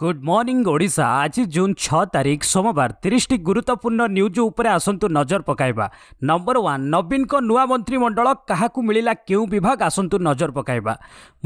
Good morning Odisha ଆଜି June ଛଅ ତାରିଖ ସୋମବାର ତିରିଶଟି ଗୁରୁତ୍ୱପୂର୍ଣ୍ଣ ନ୍ୟୁଜ୍ ଉପରେ ଆସନ୍ତୁ ନଜର ପକାଇବା। ନମ୍ବର ୱାନ୍ ନବୀନଙ୍କ ନୂଆ ମନ୍ତ୍ରିମଣ୍ଡଳ କାହାକୁ ମିଳିଲା କେଉଁ ବିଭାଗ ଆସନ୍ତୁ ନଜର ପକାଇବା।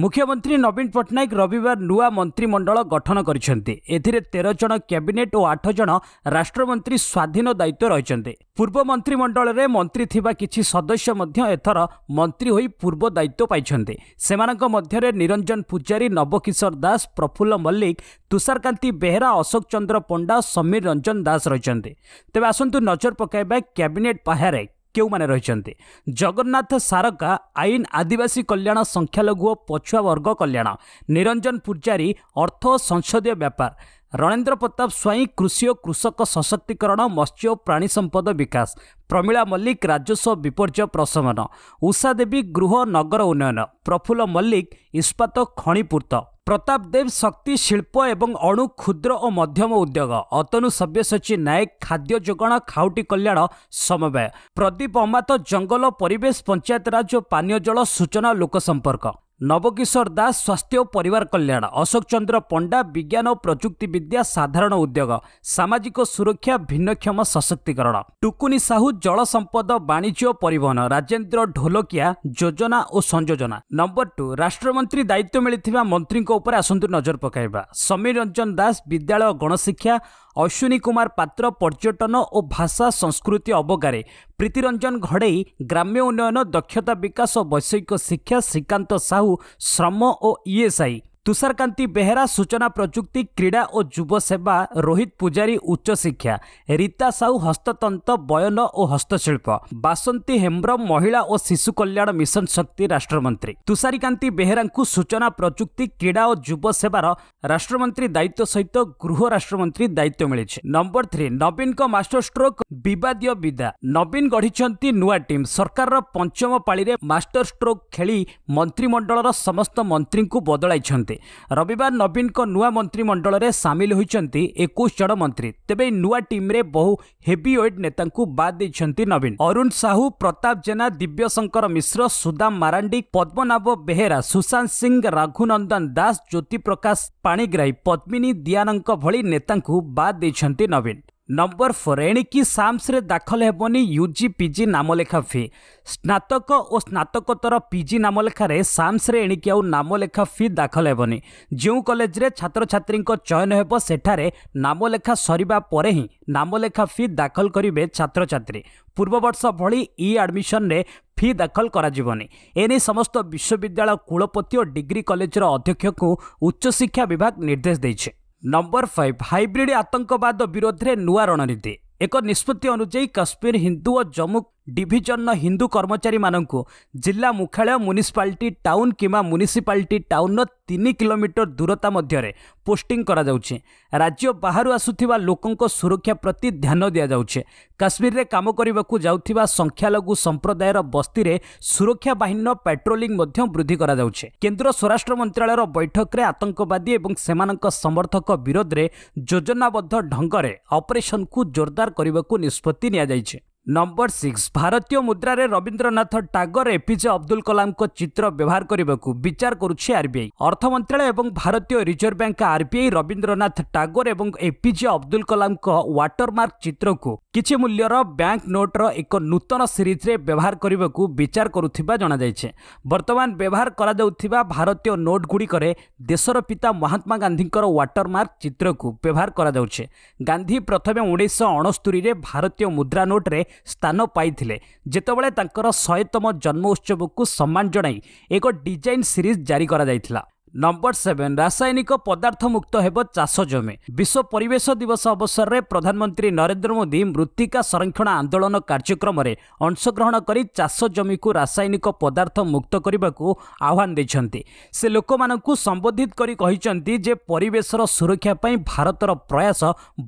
ମୁଖ୍ୟମନ୍ତ୍ରୀ ନବୀନ ପଟ୍ଟନାୟକ ରବିବାର ନୂଆ ମନ୍ତ୍ରିମଣ୍ଡଳ ଗଠନ କରିଛନ୍ତି। ଏଥିରେ ତେର ଜଣ କ୍ୟାବିନେଟ୍ ଓ ଆଠ ଜଣ ରାଷ୍ଟ୍ରମନ୍ତ୍ରୀ ସ୍ୱାଧୀନ ଦାୟିତ୍ୱ ରହିଛନ୍ତି। ପୂର୍ବ ମନ୍ତ୍ରିମଣ୍ଡଳରେ ମନ୍ତ୍ରୀ ଥିବା କିଛି ସଦସ୍ୟ ମଧ୍ୟ ଏଥର ମନ୍ତ୍ରୀ ହୋଇ ପୂର୍ବ ଦାୟିତ୍ୱ ପାଇଛନ୍ତି। ସେମାନଙ୍କ ମଧ୍ୟରେ ନିରଞ୍ଜନ ପୂଜାରୀ ନବକିଶୋର ଦାସ ପ୍ରଫୁଲ୍ଲ ମଲ୍ଲିକ ତୁଷାରକାନ୍ତି ବେହେରା ଅଶୋକ ଚନ୍ଦ୍ର ପଣ୍ଡା ସମୀର ରଞ୍ଜନ ଦାସ ରହିଛନ୍ତି। ତେବେ ଆସନ୍ତୁ ନଜର ପକାଇବା କ୍ୟାବିନେଟ୍ ପାହ୍ୟାରେ କେଉଁମାନେ ରହିଛନ୍ତି। ଜଗନ୍ନାଥ ସାରକା ଆଇନ ଆଦିବାସୀ କଲ୍ୟାଣ ସଂଖ୍ୟାଲଘୁ ଓ ପଛୁଆ ବର୍ଗ କଲ୍ୟାଣ। ନିରଞ୍ଜନ ପୂଜାରୀ ଅର୍ଥ ଓ ସଂସଦୀୟ ବ୍ୟାପାର। ରଣେନ୍ଦ୍ର ପ୍ରତାପ ସ୍ୱାଇଁ କୃଷି ଓ କୃଷକ ସଶକ୍ତିକରଣ ମତ୍ସ୍ୟ ଓ ପ୍ରାଣୀ ସମ୍ପଦ ବିକାଶ ପ୍ରମିଳା ମଲ୍ଲିକ ରାଜସ୍ୱ ବିପର୍ଯ୍ୟୟ ପ୍ରଶମନ ଉଷା ଦେବୀ ଗୃହ ନଗର ଉନ୍ନୟନ ପ୍ରଫୁଲ୍ଲ ମଲ୍ଲିକ ଇସ୍ପାତ ଖଣି ପୂର୍ତ୍ତ ପ୍ରତାପ ଦେବ ଶକ୍ତି ଶିଳ୍ପ ଏବଂ ଅଣୁ କ୍ଷୁଦ୍ର ଓ ମଧ୍ୟମ ଉଦ୍ୟୋଗ ଅତନୁ ସବ୍ୟସାଚୀ ନାୟକ ଖାଦ୍ୟ ଯୋଗାଣ ଖାଉଟି କଲ୍ୟାଣ ସମବାୟ ପ୍ରଦୀପ ଅମାତ ଜଙ୍ଗଲ ପରିବେଶ ପଞ୍ଚାୟତରାଜ ଓ ପାନୀୟ ଜଳ ସୂଚନା ଲୋକସମ୍ପର୍କ ନବକିଶୋର ଦାସ ସ୍ୱାସ୍ଥ୍ୟ ଓ ପରିବାର କଲ୍ୟାଣ ଅଶୋକ ଚନ୍ଦ୍ର ପଣ୍ଡା ବିଜ୍ଞାନ ଓ ପ୍ରଯୁକ୍ତି ବିଦ୍ୟା ସାଧାରଣ ଉଦ୍ୟୋଗ ସାମାଜିକ ସୁରକ୍ଷା ଭିନ୍ନକ୍ଷମ ସଶକ୍ତିକରଣ ଟୁକୁନି ସାହୁ ଜଳ ସମ୍ପଦ ବାଣିଜ୍ୟ ଓ ପରିବହନ ରାଜେନ୍ଦ୍ର ଢୋଲକିଆ ଯୋଜନା ଓ ସଂଯୋଜନା ନମ୍ବର ଟୁ ରାଷ୍ଟ୍ରମନ୍ତ୍ରୀ ଦାୟିତ୍ୱ ମିଳିଥିବା ମନ୍ତ୍ରୀଙ୍କ ଉପରେ ଆସନ୍ତୁ ନଜର ପକାଇବା। ସମୀର ରଞ୍ଜନ ଦାସ ବିଦ୍ୟାଳୟ ଗଣଶିକ୍ଷା ଅଶ୍ୱିନୀ କୁମାର ପାତ୍ର ପର୍ଯ୍ୟଟନ ଓ ଭାଷା ସଂସ୍କୃତି ଅବଗାରେ ପ୍ରୀତିରଞ୍ଜନ ଘଡ଼େଇ ଗ୍ରାମ୍ୟ ଉନ୍ନୟନ ଦକ୍ଷତା ବିକାଶ ବୈଷୟିକ ଶିକ୍ଷା ଶ୍ରୀକାନ୍ତ ସାହୁ ଶ୍ରମ ଓ ଇଏସ୍ଆଇ ତୁଷାରକାନ୍ତି ବେହେରା ସୂଚନା ପ୍ରଯୁକ୍ତି କ୍ରୀଡ଼ା ଓ ଯୁବ ସେବା ରୋହିତ ପୂଜାରୀ ଉଚ୍ଚଶିକ୍ଷା ରୀତା ସାହୁ ହସ୍ତତନ୍ତ ବୟନ ଓ ହସ୍ତଶିଳ୍ପ ବାସନ୍ତୀ ହେମ୍ବ୍ରମ ମହିଳା ଓ ଶିଶୁ କଲ୍ୟାଣ ମିଶନ ଶକ୍ତି ରାଷ୍ଟ୍ରମନ୍ତ୍ରୀ। ତୁଷାରୀକାନ୍ତି ବେହେରାଙ୍କୁ ସୂଚନା ପ୍ରଯୁକ୍ତି କ୍ରୀଡ଼ା ଓ ଯୁବ ସେବାର ରାଷ୍ଟ୍ରମନ୍ତ୍ରୀ ଦାୟିତ୍ୱ ସହିତ ଗୃହ ରାଷ୍ଟ୍ରମନ୍ତ୍ରୀ ଦାୟିତ୍ୱ ମିଳିଛି। ନମ୍ବର ଥ୍ରୀ ନବୀନଙ୍କ ମାଷ୍ଟର ଷ୍ଟ୍ରୋକ୍ ବିବାଦୀୟ ବିଦା। ନବୀନ ଗଢ଼ିଛନ୍ତି ନୂଆ ଟିମ୍। ସରକାରର ପଞ୍ଚମ ପାଳିରେ ମାଷ୍ଟର ଷ୍ଟ୍ରୋକ୍ ଖେଳି ମନ୍ତ୍ରିମଣ୍ଡଳର ସମସ୍ତ ମନ୍ତ୍ରୀଙ୍କୁ ବଦଳାଇଛନ୍ତି। ରବିବାର ନବୀନଙ୍କ ନୂଆ ମନ୍ତ୍ରିମଣ୍ଡଳରେ ସାମିଲ ହୋଇଛନ୍ତି ଏକୋଇଶ ଜଣ ମନ୍ତ୍ରୀ। ତେବେ ଏହି ନୂଆ ଟିମ୍ରେ ବହୁ ହେଭି ୱେଟ୍ ନେତାଙ୍କୁ ବାଦ୍ ଦେଇଛନ୍ତି ନବୀନ। ଅରୁଣ ସାହୁ ପ୍ରତାପ ଜେନା ଦିବ୍ୟଶଙ୍କର ମିଶ୍ର ସୁଦାମ ମାରାଣ୍ଡି ପଦ୍ମନାଭ ବେହେରା ସୁଶାନ୍ତ ସିଂ ରଘୁନନ୍ଦନ ଦାସ ଜ୍ୟୋତି ପ୍ରକାଶ ପାଣିଗ୍ରାହୀ ପଦ୍ମିନୀ ଦିଆନଙ୍କ ଭଳି ନେତାଙ୍କୁ ବାଦ୍ ଦେଇଛନ୍ତି ନବୀନ। ନମ୍ବର ଫୋର୍ ଏଣିକି ସାମ୍ସରେ ଦାଖଲ ହେବନି ୟୁଜି ପିଜି ନାମଲେଖା ଫି। ସ୍ନାତକ ଓ ସ୍ନାତକୋତ୍ତର ପିଜି ନାମଲେଖାରେ ସାମ୍ସରେ ଏଣିକି ଆଉ ନାମଲେଖା ଫି ଦାଖଲ ହେବନି। ଯେଉଁ କଲେଜରେ ଛାତ୍ରଛାତ୍ରୀଙ୍କ ଚୟନ ହେବ ସେଠାରେ ନାମଲେଖା ସରିବା ପରେ ହିଁ ନାମଲେଖା ଫି ଦାଖଲ କରିବେ ଛାତ୍ରଛାତ୍ରୀ। ପୂର୍ବବର୍ଷ ଭଳି ଇ ଆଡମିସନରେ ଫି ଦାଖଲ କରାଯିବନି। ଏନେଇ ସମସ୍ତ ବିଶ୍ୱବିଦ୍ୟାଳୟ କୁଳପତି ଓ ଡିଗ୍ରୀ କଲେଜର ଅଧ୍ୟକ୍ଷଙ୍କୁ ଉଚ୍ଚଶିକ୍ଷା ବିଭାଗ ନିର୍ଦ୍ଦେଶ ଦେଇଛି। ନମ୍ବର ଫାଇଭ୍ ହାଇବ୍ରିଡ୍ ଆତଙ୍କବାଦ ବିରୋଧରେ ନୂଆ ରଣନୀତି। ଏକ ନିଷ୍ପତ୍ତି ଅନୁଯାୟୀ କାଶ୍ମୀର ହିନ୍ଦୁ ଓ ଜମ୍ମୁ ଡିଭିଜନର ହିନ୍ଦୁ କର୍ମଚାରୀମାନଙ୍କୁ ଜିଲ୍ଲା ମୁଖ୍ୟାଳୟ ମ୍ୟୁନିସିପାଲିଟି ଟାଉନ୍ କିମ୍ବା ମ୍ୟୁନିସିପାଲିଟି ଟାଉନ୍ର ତିନି କିଲୋମିଟର ଦୂରତା ମଧ୍ୟରେ ପୋଷ୍ଟିଂ କରାଯାଉଛି। ରାଜ୍ୟ ବାହାରୁ ଆସୁଥିବା ଲୋକଙ୍କ ସୁରକ୍ଷା ପ୍ରତି ଧ୍ୟାନ ଦିଆଯାଉଛି। କାଶ୍ମୀରରେ କାମ କରିବାକୁ ଯାଉଥିବା ସଂଖ୍ୟାଲଘୁ ସମ୍ପ୍ରଦାୟର ବସ୍ତିରେ ସୁରକ୍ଷା ବାହିନୀର ପାଟ୍ରୋଲିଂ ମଧ୍ୟ ବୃଦ୍ଧି କରାଯାଉଛି। କେନ୍ଦ୍ର ସ୍ୱରାଷ୍ଟ୍ର ମନ୍ତ୍ରାଳୟର ବୈଠକରେ ଆତଙ୍କବାଦୀ ଏବଂ ସେମାନଙ୍କ ସମର୍ଥକ ବିରୋଧରେ ଯୋଜନାବଦ୍ଧ ଢଙ୍ଗରେ ଅପରେସନକୁ ଜୋରଦାର କରିବାକୁ ନିଷ୍ପତ୍ତି ନିଆଯାଇଛି। ନମ୍ବର ସିକ୍ସ ଭାରତୀୟ ମୁଦ୍ରାରେ ରବୀନ୍ଦ୍ରନାଥ ଟାଗୋର ଏପିଜେ ଅବଦୁଲ କଲାମଙ୍କ ଚିତ୍ର ବ୍ୟବହାର କରିବାକୁ ବିଚାର କରୁଛି ଆର୍ବିଆଇ ଅର୍ଥ ମନ୍ତ୍ରାଳୟ ଏବଂ ଭାରତୀୟ reserve bank RBI Rabindranath Tagore ଏବଂ ଏପିଜେ ଅବଦୁଲ କଲାମଙ୍କ ୱାଟରମାର୍କ ଚିତ୍ରକୁ କିଛି ମୂଲ୍ୟର ବ୍ୟାଙ୍କ ନୋଟ୍ର ଏକ ନୂତନ ସିରିଜ୍ରେ ବ୍ୟବହାର କରିବାକୁ ବିଚାର କରୁଥିବା ଜଣାଯାଇଛି। ବର୍ତ୍ତମାନ ବ୍ୟବହାର କରାଯାଉଥିବା ଭାରତୀୟ ନୋଟ୍ଗୁଡ଼ିକରେ ଦେଶର ପିତା ମହାତ୍ମା ଗାନ୍ଧୀଙ୍କର ୱାଟରମାର୍କ ଚିତ୍ରକୁ ବ୍ୟବହାର କରାଯାଉଛି। ଗାନ୍ଧୀ ପ୍ରଥମେ ଉଣେଇଶହ ଅଣସ୍ତରୀରେ ଭାରତୀୟ ମୁଦ୍ରା ନୋଟ୍ରେ ସ୍ଥାନ ପାଇଥିଲେ। ଯେତେବେଳେ ତାଙ୍କର ଶହେତମ ଜନ୍ମ ଉତ୍ସବକୁ ସମ୍ମାନ ଜଣାଇ ଏକ ଡିଜାଇନ୍ ସିରିଜ୍ ଜାରି କରାଯାଇଥିଲା। ନମ୍ବର ସେଭେନ୍ ରାସାୟନିକ ପଦାର୍ଥ ମୁକ୍ତ ହେବ ଚାଷ ଜମି। ବିଶ୍ୱ ପରିବେଶ ଦିବସ ଅବସରରେ ପ୍ରଧାନମନ୍ତ୍ରୀ ନରେନ୍ଦ୍ର ମୋଦି ମୃତ୍ତିକା ସଂରକ୍ଷଣ ଆନ୍ଦୋଳନ କାର୍ଯ୍ୟକ୍ରମରେ ଅଂଶଗ୍ରହଣ କରି ଚାଷ ଜମିକୁ ରାସାୟନିକ ପଦାର୍ଥ ମୁକ୍ତ କରିବାକୁ ଆହ୍ୱାନ ଦେଇଛନ୍ତି। ସେ ଲୋକମାନଙ୍କୁ ସମ୍ବୋଧିତ କରି କହିଛନ୍ତି ଯେ ପରିବେଶର ସୁରକ୍ଷା ପାଇଁ ଭାରତର ପ୍ରୟାସ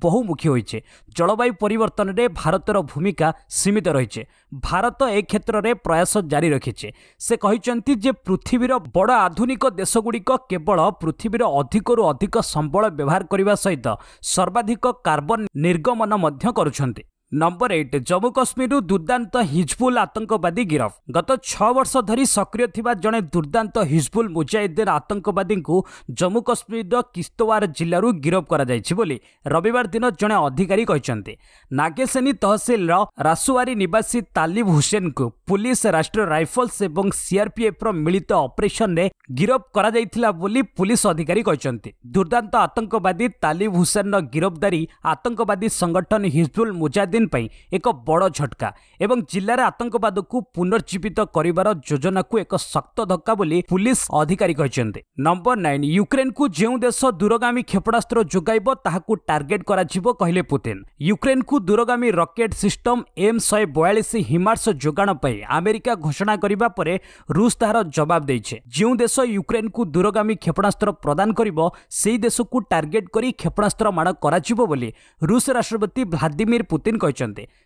ବହୁମୁଖୀ ହୋଇଛି। ଜଳବାୟୁ ପରିବର୍ତ୍ତନରେ ଭାରତର ଭୂମିକା ସୀମିତ ରହିଛି। ଭାରତ ଏ କ୍ଷେତ୍ରରେ ପ୍ରୟାସ ଜାରି ରଖିଛି। ସେ କହିଛନ୍ତି ଯେ ପୃଥିବୀର ବଡ଼ ଆଧୁନିକ ଦେଶଗୁଡ଼ିକ କେବଳ ପୃଥିବୀର ଅଧିକରୁ ଅଧିକ ସମ୍ବଳ ବ୍ୟବହାର କରିବା ସହିତ ସର୍ବାଧିକ କାର୍ବନ ନିର୍ଗମନ ମଧ୍ୟ କରୁଛନ୍ତି। ନମ୍ବର ଏଇଟ୍ ଜମ୍ମୁ କାଶ୍ମୀରରୁ ଦୁର୍ଦ୍ଦାନ୍ତ ହିଜବୁଲ ଆତଙ୍କବାଦୀ ଗିରଫ ଗତ ଛଅ ବର୍ଷ ଧରି ସକ୍ରିୟ ଥିବା ଜଣେ ଦୁର୍ଦ୍ଦାନ୍ତ ହିଜବୁଲ ମୁଜାହିଦ୍ଦିନ ଆତଙ୍କବାଦୀଙ୍କୁ ଜମ୍ମୁ କାଶ୍ମୀରର କିସ୍ତୱାର ଜିଲ୍ଲାରୁ ଗିରଫ କରାଯାଇଛି ବୋଲି ରବିବାର ଦିନ ଜଣେ ଅଧିକାରୀ କହିଛନ୍ତି ନାଗେସେନୀ ତହସିଲର ରାସୁଆରୀ ନିବାସୀ ତାଲିବ ହୁସେନଙ୍କୁ ପୁଲିସ ରାଷ୍ଟ୍ରୀୟ ରାଇଫଲ୍ସ ଏବଂ ସିଆର୍ପିଏଫ୍ର ମିଳିତ ଅପରେସନରେ ଗିରଫ କରାଯାଇଥିଲା ବୋଲି ପୁଲିସ ଅଧିକାରୀ କହିଛନ୍ତି ଦୁର୍ଦ୍ଦାନ୍ତ ଆତଙ୍କବାଦୀ ତାଲିବ ହୁସେନର ଗିରଫଦାରୀ ଆତଙ୍କବାଦୀ ସଂଗଠନ ହିଜବୁଲ ମୁଜାଦିନ ପାଇଁ ଏକ ବଡ଼ ଝଟକା ଏବଂ ଜିଲ୍ଲାରେ ଆତଙ୍କବାଦକୁ ପୁନର୍ଜୀବିତ କରିବାର ଯୋଜନାକୁ ଏକ ଶକ୍ତ ଧକ୍କା ବୋଲି ପୁଲିସ ଅଧିକାରୀ କହିଛନ୍ତି। ନମ୍ବର ନାଇନ୍ ୟୁକ୍ରେନ୍କୁ ଯେଉଁ ଦେଶ ଦୂରଗାମୀ କ୍ଷେପଣାସ୍ତ୍ର ଯୋଗାଇବ ତାହାକୁ ଟାର୍ଗେଟ୍ କରାଯିବ କହିଲେ ପୁତିନ। ୟୁକ୍ରେନ୍କୁ ଦୂରଗାମୀ ରକେଟ୍ ସିଷ୍ଟମ ଏମ୍ ଶହେ ବୟାଳିଶ ହିମାର୍ସ ଯୋଗାଣ ପାଇଁ ଆମେରିକା ଘୋଷଣା କରିବା ପରେ ରୁଷ ତାହାର ଜବାବ ଦେଇଛି। ଯେଉଁ ଦେଶ ୟୁକ୍ରେନ୍କୁ ଦୂରଗାମୀ କ୍ଷେପଣାସ୍ତ୍ର ପ୍ରଦାନ କରିବ ସେହି ଦେଶକୁ ଟାର୍ଗେଟ୍ କରି କ୍ଷେପଣାସ୍ତ୍ର ମାଡ଼ କରାଯିବ ବୋଲି ରୁଷ ରାଷ୍ଟ୍ରପତି ଭ୍ଲାଦିମିର ପୁତିନ କହିଛନ୍ତି।